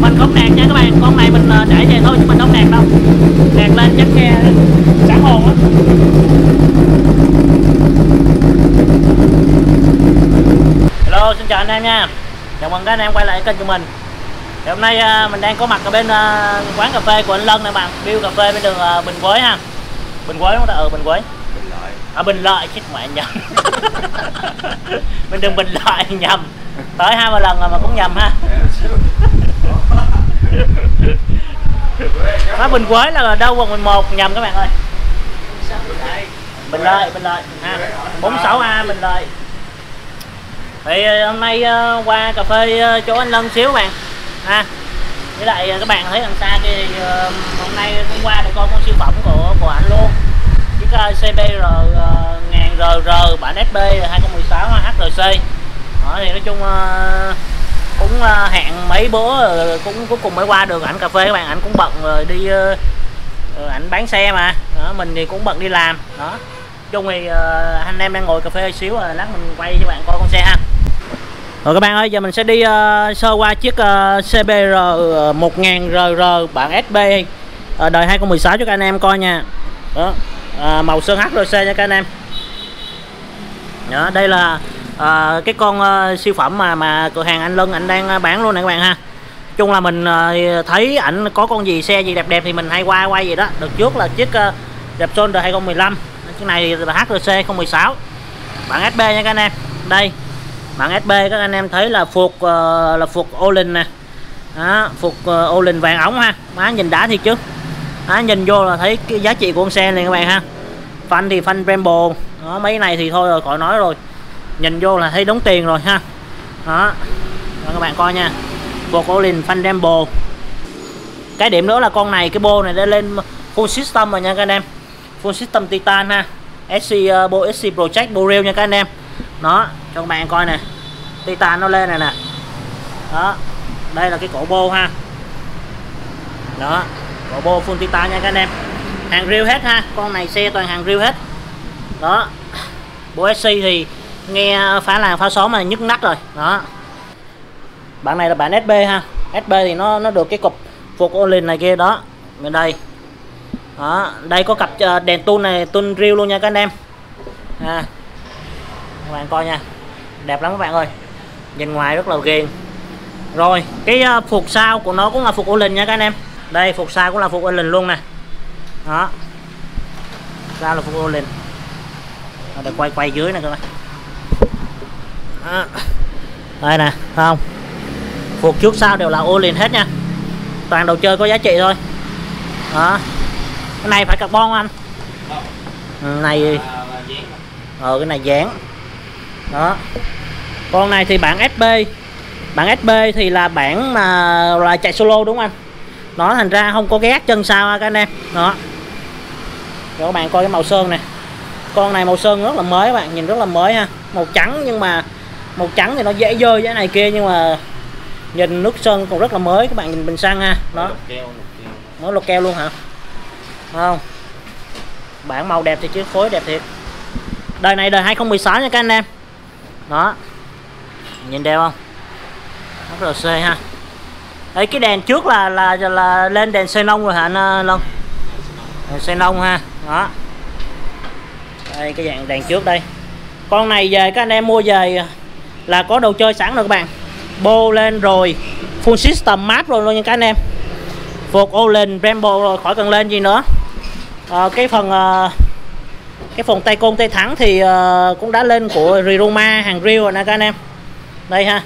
mình không đèn nha các bạn, con này mình ờ, để về thôi chứ mình không đèn đâu. Đèn lên chắc nghe sáng hồn á hello, xin chào anh em nha. Chào mừng các anh em quay lại kênh của mình. Thì hôm nay ờ, mình đang có mặt ở bên ờ, quán cà phê của anh Lân nè bạn. View cà phê bên đường Bình Quế ha. Bình Quế đúng không ta? ừ Bình Quế ở Bình Lợi chết mẹ nhầm. Bên đừng Bình Lợi nhầm. Tới hai ba lần rồi mà cũng nhầm ha. Nói Bình Quế là ở đâu quận 11 nhầm các bạn ơi. Bình Lợi Bình Lợi ha. 46A Bình Lợi. Thì ờ, hôm nay ờ, qua cà phê ờ, chỗ anh Lân xíu bạn ha. Với lại các bạn thấy đằng xa kia thì hôm nay hôm qua thì con con siêu phẩm của của anh luôn. Chiếc uh, CBR uh, bản SB 2016 HRC đó, thì nói chung ờ, cũng ờ, hẹn mấy bữa cũng cuối cùng mới qua được ảnh cà phê các bạn. Ảnh cũng bận rồi đi ờ, ảnh bán xe mà. Đó, mình thì cũng bận đi làm. Đó. Chung thì anh em đang ngồi cà phê xíu rồi lát mình quay cho bạn coi con xe ha. Rồi các bạn ơi giờ mình sẽ đi uh, sơ qua chiếc uh, CBR 1000RR bản SB uh, đời 2016 cho các anh em coi nha. Đó. Uh, màu sơn HRC nha các anh em đó, đây là uh, cái con uh, siêu phẩm mà mà cửa hàng anh Lân anh đang ờ, bán luôn nè các bạn ha. Chung là mình uh, thấy ảnh có con gì xe gì đẹp đẹp thì mình hay qua quay gì đó. Được trước là chiếc uh, Repsol đời 2015 chiếc này là HRC 016 bản SB nha các anh em. Đây bản SB các anh em thấy là phục uh, là phục Olin nè. Đó, phục uh, Olin vàng ống ha. Má nhìn đã thiệt chứ. Đó, nhìn vô là thấy cái giá trị của con xe này các bạn ha. Phanh thì phanh Brembo đó, mấy này thì thôi rồi khỏi nói rồi. Nhìn vô là thấy đóng tiền rồi ha. Đó, đó các bạn coi nha. Phục Olin phanh cái điểm nữa là con này cái bô này đã lên full system rồi nha các anh em. Full system titan ha. SC uh, ờ, bộ SC Project Bo nha các anh em. Đó cho các bạn coi nè. Titan nó lên này nè. Đó đây là cái cổ bô ha. Đó cổ bô full titan nha các anh em. Hàng riêu hết ha. Con này xe toàn hàng riêu hết đó. Bộ SC thì nghe phá làng phá xóm mà nhức nách rồi. Đó. Bạn này là bạn SB ha. SB thì nó nó được cái cục phục Olin này kia đó. Bên đây. Đó. Đây có cặp ờ, đèn tun này tun riêu luôn nha các anh em. À, các bạn coi nha. Đẹp lắm các bạn ơi. Nhìn ngoài rất là ghiền. Rồi cái ờ, phục sau của nó cũng là phục Olin nha các anh em. Đây phục sau cũng là phục Olin luôn nè. Đó. Ra là phục Olin để quay quay dưới nè các bạn. Đây nè không? Phục trước sau đều là ô liền hết nha. Toàn đồ chơi có giá trị thôi. Đó. Cái này phải carbon anh? Ừ, này ờ cái này dán. Đó. Con này thì bản SB bản SB thì là bản mà là chạy solo đúng không anh? Nó thành ra không có ghét chân sao các anh em. Đó. Cho các bạn coi cái màu sơn này con này màu sơn rất là mới các bạn nhìn rất là mới ha. Màu trắng nhưng mà màu trắng thì nó dễ dơi cái này kia nhưng mà nhìn nước sơn còn rất là mới các bạn nhìn bình xăng ha. Đó. Nó lột keo. Luôn hả? Không? Bản màu đẹp thì chứ khối đẹp thiệt. Đời này đời 2016 nha các anh em. Đó. Nhìn đẹp không? Rất là c ha. Đấy cái đèn trước là là là lên đèn xenon rồi hả anh Long? Đèn xenon ha. Đó đây cái dạng đèn trước đây. Con này về các anh em mua về là có đồ chơi sẵn rồi các bạn. Bô lên rồi full system map rồi luôn nha các anh em. Phục lên Rambo rồi khỏi cần lên gì nữa. À, cái phần à, cái phần tay côn tay thắng thì à, cũng đã lên của Riruma hàng riêu rồi nè các anh em. Đây ha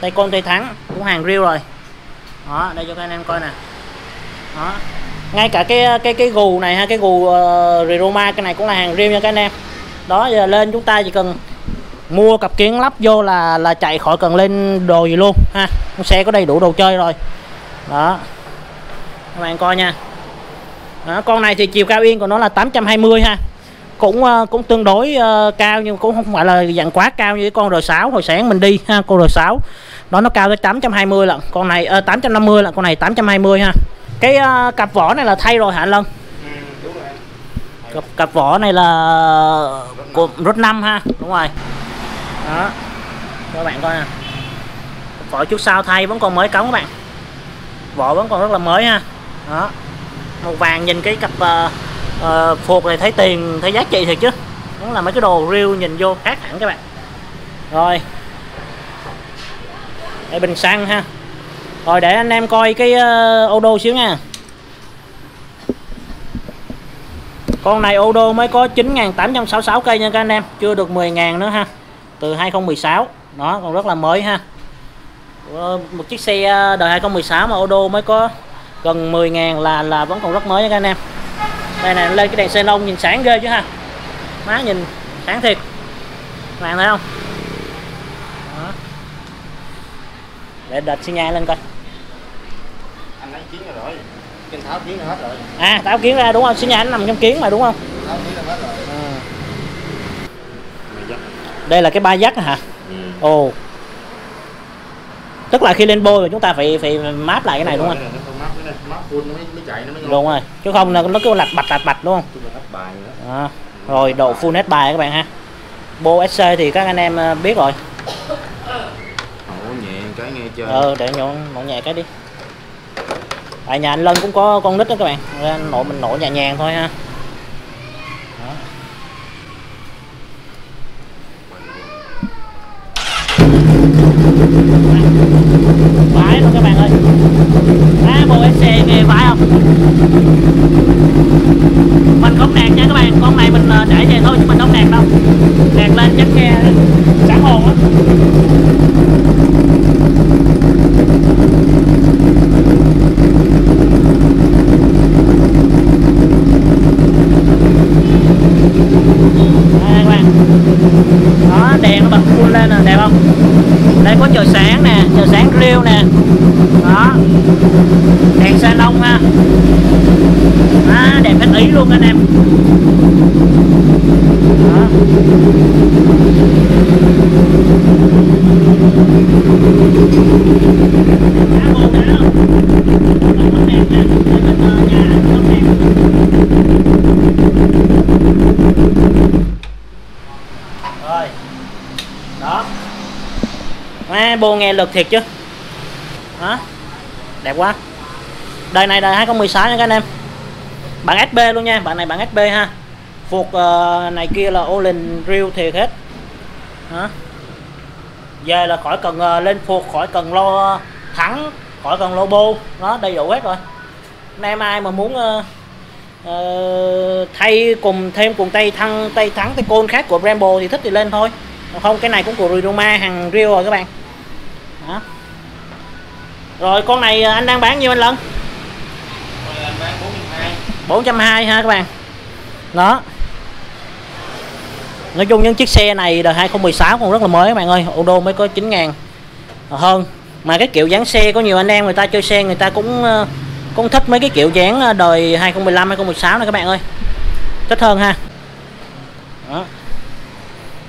tay côn tay thắng cũng hàng riêu rồi. Đó đây cho các anh em coi nè. Đó ngay cả cái cái cái gù này ha cái gù ờ, uh, Riroma cái này cũng là hàng riêng nha các anh em. Đó giờ lên chúng ta chỉ cần mua cặp kiến lắp vô là là chạy khỏi cần lên đồ gì luôn ha. Con xe có đầy đủ đồ chơi rồi. Đó. Các bạn coi nha. Đó, con này thì chiều cao yên của nó là 820 ha. Cũng uh, cũng tương đối uh, cao nhưng cũng không phải là dạng quá cao như cái con R6 hồi sáng mình đi ha con R6 đó nó cao tới 820 lận. Con này uh, 850 lận con này 820 ha cái uh, cặp vỏ này là thay rồi hả Lân? Cặp, cặp vỏ này là của rốt 5 ha đúng rồi. Đó. Các bạn coi nè. Vỏ trước sau thay vẫn còn mới cống các bạn. Vỏ vẫn còn rất là mới ha. Đó. Màu vàng nhìn cái cặp uh, uh, phuộc này thấy tiền thấy giá trị thiệt chứ. Nó là mấy cái đồ riêu nhìn vô khác hẳn các bạn. Rồi. Đây bình xăng ha rồi, để anh em coi cái ờ, ô đô xíu nha. Con này ô đô mới có 9.866 cây nha các anh em. Chưa được 10.000 nữa ha. Từ 2016 đó, còn rất là mới ha. Ờ, một chiếc xe ờ, đời 2016 mà ô đô mới có gần 10.000 là là vẫn còn rất mới nha các anh em. Đây này lên cái đèn xe lông nhìn sáng ghê chứ ha. Má nhìn sáng thiệt. Các bạn thấy không? Đó. để đặt xi nhan lên coi kiến rồi. Trên tháo kiến hết rồi. À tháo kiến ra đúng không? Xi nhan nằm trong kiến mà đúng không? Tháo kiến hết rồi. À. đây là cái ba dắt hả? Ừ. ồ. Tức là khi lên bôi mà chúng ta phải phải map lại cái này đúng không? đúng rồi. Chứ không là nó cứ lạch bạch lạch bạch đúng không? À, rồi độ full hết bài các bạn ha. Bô sc thì các anh em ờ, biết rồi. Nổ nhẹ cái nghe chơi. Ờ để nhổ nổ nhẹ cái đi tại nhà anh lân cũng có con nít đó các bạn. Nên nổ, mình nổ nhẹ nhàng thôi ha. Vãi luôn các bạn ơi. Á bộ sc nghe vãi không? Mình không đèn nha các bạn. Con này mình ờ, để về thôi, chứ mình không đèn đâu. Đèn lên chắc nghe sáng hồn á các bạn đó đèn nó bật full lên nè đẹp không đây có trời sáng nè trời sáng riêu nè đèn xe lông ha à, đẹp hết ý luôn anh em đó. Rồi. Đó. Má bô nghe lực thiệt chứ. Hả? Đẹp quá. Đời này đời 2016 nha các anh em. Bản SB luôn nha bạn này bản SB ha. Phục uh, này kia là Olin Real thiệt hết. Hả? về là khỏi cần uh, lên phục khỏi cần lo thắng khỏi cần lo bô. Đầy đủ hết rồi. Anh em ai mà muốn uh, uh, thay cùng thêm cùng tay thăng tay thắng tay côn khác của Rambo thì thích thì lên thôi. Không cái này cũng của Roma hàng Real rồi các bạn. Đó rồi, con này à, anh đang bán nhiêu anh Lân? 420 ha các bạn? Đó. Nói chung những chiếc xe này đời 2016 còn rất là mới các bạn ơi. Ô đô mới có 9 ngàn hơn. Mà cái kiểu dáng xe có nhiều anh em người ta chơi xe người ta cũng à, cũng thích mấy cái kiểu dáng à, đời 2015 2016 này các bạn ơi. Thích hơn ha. Đó.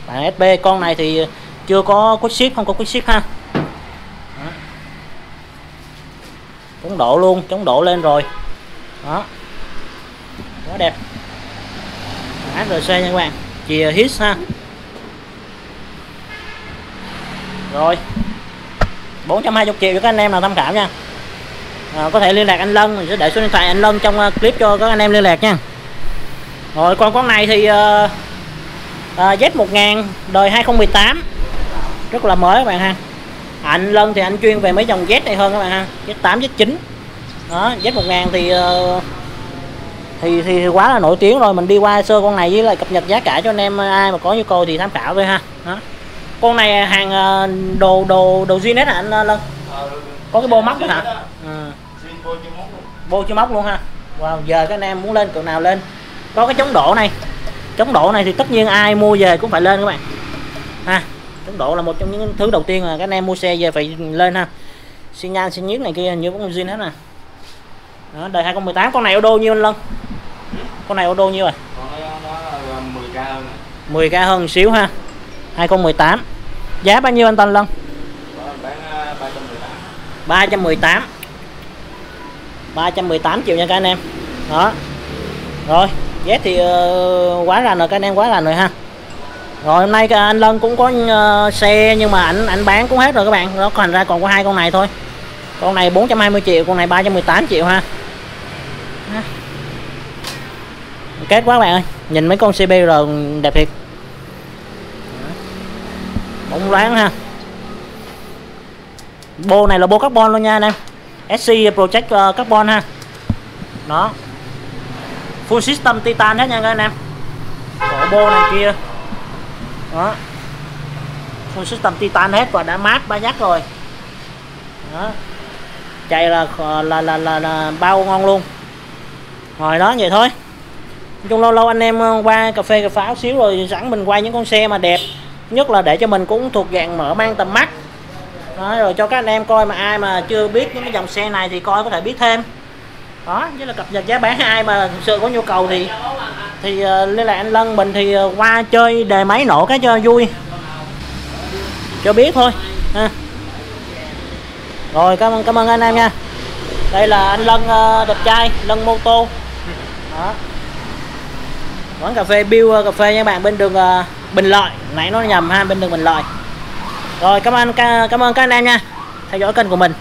bản SB con này thì chưa có quick ship không có quick ship ha. Chống độ luôn chống độ lên rồi. Đó. Quá đẹp. HRC nha các bạn. Chìa hít ha. Rồi. 420 triệu cho các anh em nào tham khảo nha. À, có thể liên lạc anh Lân mình sẽ để số điện thoại anh Lân trong à, clip cho các anh em liên lạc nha. Rồi con con này thì uh, uh, Z1000 đời 2018 rất là mới các bạn ha anh Lân thì anh chuyên về mấy dòng Z này hơn các bạn ha. Z8 Z9 đó Z1000 thì uh, thì thì quá là nổi tiếng rồi. Mình đi qua sơ con này với lại cập nhật giá cả cho anh em ai mà có nhu cầu thì tham khảo thôi ha. Đó. con này hàng đồ đồ đồ zin hết hả anh Lân? Có cái bô móc nữa hả ừ. bô chưa móc luôn. Ha. Wow giờ các anh em muốn lên cỡ nào lên. Có cái chống đổ này. Chống đổ này thì tất nhiên ai mua về cũng phải lên các bạn. Ha chống đổ là một trong những thứ đầu tiên mà các anh em mua xe về phải lên ha. Xi nhan xi nhíp này kia như cũng zin hết nè. Đó, đời 2018 con này ô đô nhiêu anh Lân? Con này ô đô nhiêu rồi con đó 10k hơn 10k hơn xíu ha. 2018 giá bao nhiêu anh Tân Lân? Bán 318 318 318 triệu nha các anh em. Đó. Rồi ghét thì uh, quá rành rồi các anh em quá rành rồi ha rồi, hôm nay anh Lân cũng có ờ, xe, nhưng mà ảnh ảnh bán cũng hết rồi các bạn. Nó còn ra còn có hai con này thôi. Con này 420 triệu, con này 318 triệu ha. Kết quá các bạn ơi. Nhìn mấy con CBR rồi đẹp thiệt. Bóng loáng ha. Bô này là bô carbon luôn nha anh em. SC Project ờ, carbon ha. Đó. Full system titan hết nha các anh em. Cổ bô này kia đó. Full system titan hết và đã mát ba giác rồi. Đó. Chạy là là là là, là bao ngon luôn. Rồi đó vậy thôi. Nói chung lâu lâu anh em ờ, qua cà phê cà pháo xíu rồi sẵn mình quay những con xe mà đẹp. Nhất là để cho mình cũng thuộc dạng mở mang tầm mắt. Đó, rồi cho các anh em coi mà ai mà chưa biết những cái dòng xe này thì coi có thể biết thêm đó với là cập nhật giá bán ai mà thực sự có nhu cầu thì thì uh, liên lạc anh Lân mình thì uh, qua chơi đề máy nổ cái cho vui. Cho biết thôi ha. rồi cảm ơn cảm ơn anh em nha. Đây là anh Lân uh, đẹp trai Lân mô tô. Đó. Quán cà phê Bill uh, cà phê nha bạn bên đường uh, Bình Lợi. Nãy nó nhầm ha bên đường Bình Lợi. Rồi cảm ơn ca- cảm ơn các anh em nha. Theo dõi kênh của mình.